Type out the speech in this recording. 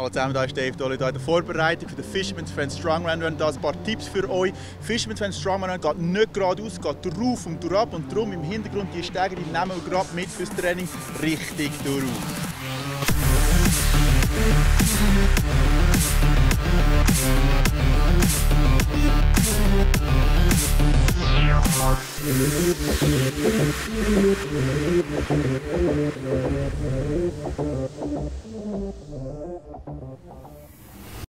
Hallo zusammen, da ist Dave Dolly hier in der Vorbereitung für den Fisherman's Friend Strongman Run. Da ein paar Tipps für euch. Fisherman's Friend Strongman Run geht nicht geradeaus, geht drauf und durch und darum im Hintergrund die Stege, die nehmen wir gerade mit fürs Training richtig durch.